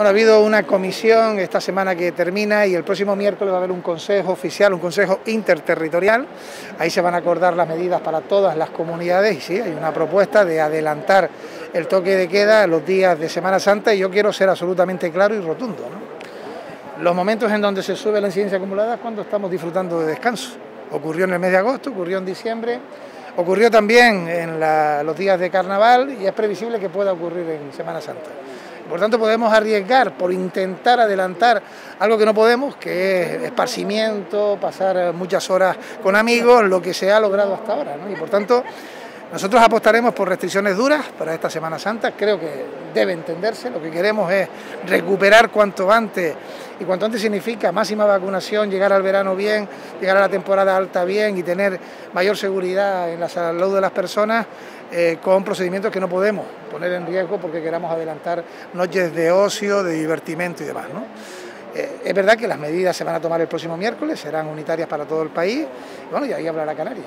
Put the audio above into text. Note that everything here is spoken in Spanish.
Bueno, ha habido una comisión esta semana que termina y el próximo miércoles va a haber un consejo oficial, un consejo interterritorial. Ahí se van a acordar las medidas para todas las comunidades y sí, hay una propuesta de adelantar el toque de queda los días de Semana Santa y yo quiero ser absolutamente claro y rotundo. Los momentos en donde se sube la incidencia acumulada es cuando estamos disfrutando de descanso. Ocurrió en el mes de agosto, ocurrió en diciembre, ocurrió también en los días de carnaval y es previsible que pueda ocurrir en Semana Santa. Por tanto, podemos arriesgar por intentar adelantar algo que no podemos, que es esparcimiento, pasar muchas horas con amigos, lo que se ha logrado hasta ahora. Y por tanto, nosotros apostaremos por restricciones duras para esta Semana Santa, creo que debe entenderse, lo que queremos es recuperar cuanto antes, y cuanto antes significa máxima vacunación, llegar al verano bien, llegar a la temporada alta bien y tener mayor seguridad en la salud de las personas eh, con procedimientos que no podemos poner en riesgo porque queramos adelantar noches de ocio, de divertimento y demás. Eh, es verdad que las medidas se van a tomar el próximo miércoles, serán unitarias para todo el país, bueno, y ahí hablará Canarias.